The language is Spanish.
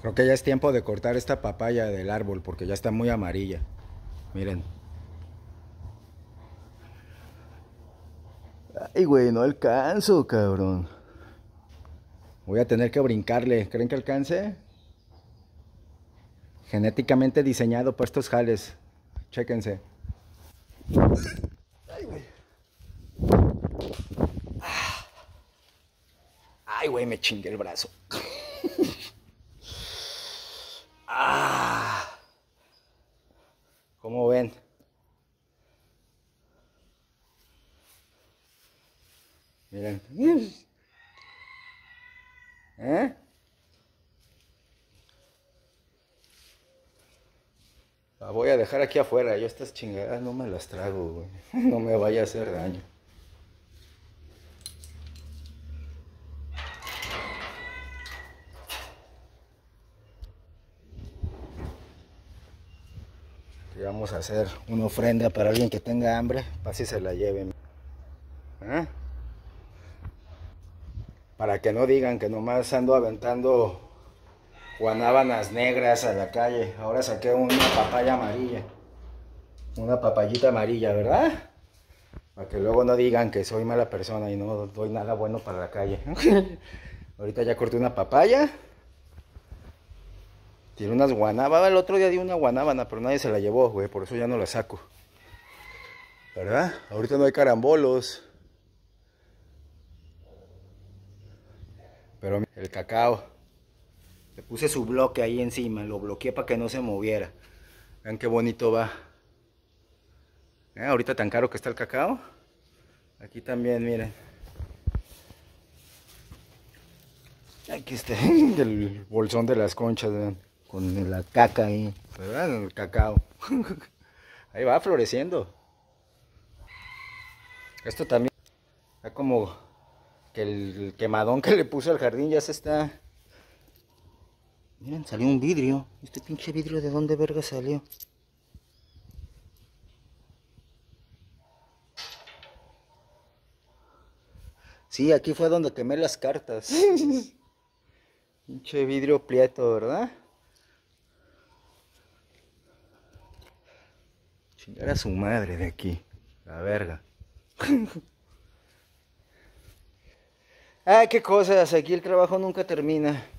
Creo que ya es tiempo de cortar esta papaya del árbol porque ya está muy amarilla. Miren. Ay, güey, no alcanzo, cabrón. Voy a tener que brincarle. ¿Creen que alcance? Genéticamente diseñado para estos jales. Chéquense. Ay, güey. Ay, güey, me chingué el brazo. Miren. ¿Eh? La voy a dejar aquí afuera. Yo estas chingadas no me las trago, güey. No me vaya a hacer daño. Y vamos a hacer una ofrenda para alguien que tenga hambre, para si se la lleven. ¿Eh? Para que no digan que nomás ando aventando guanábanas negras a la calle. Ahora saqué una papaya amarilla. Una papayita amarilla, ¿verdad? Para que luego no digan que soy mala persona y no doy nada bueno para la calle. Ahorita ya corté una papaya. Tiene unas guanábanas. El otro día di una guanábana, pero nadie se la llevó, güey. Por eso ya no la saco. ¿Verdad? Ahorita no hay carambolos. Pero el cacao. Le puse su bloque ahí encima. Lo bloqueé para que no se moviera. Vean qué bonito va. ¿Eh? Ahorita tan caro que está el cacao. Aquí también, miren. Aquí está el bolsón de las conchas, vean, con la caca ahí, ¿verdad? El cacao. Ahí va floreciendo. Esto también, ya como que el quemadón que le puso al jardín ya se está... Miren, salió un vidrio. Este pinche vidrio, ¿de dónde verga salió? Sí, aquí fue donde quemé las cartas. Pinche vidrio prieto, ¿verdad? Chingar a su madre de aquí. La verga. ah, qué cosas. Aquí el trabajo nunca termina.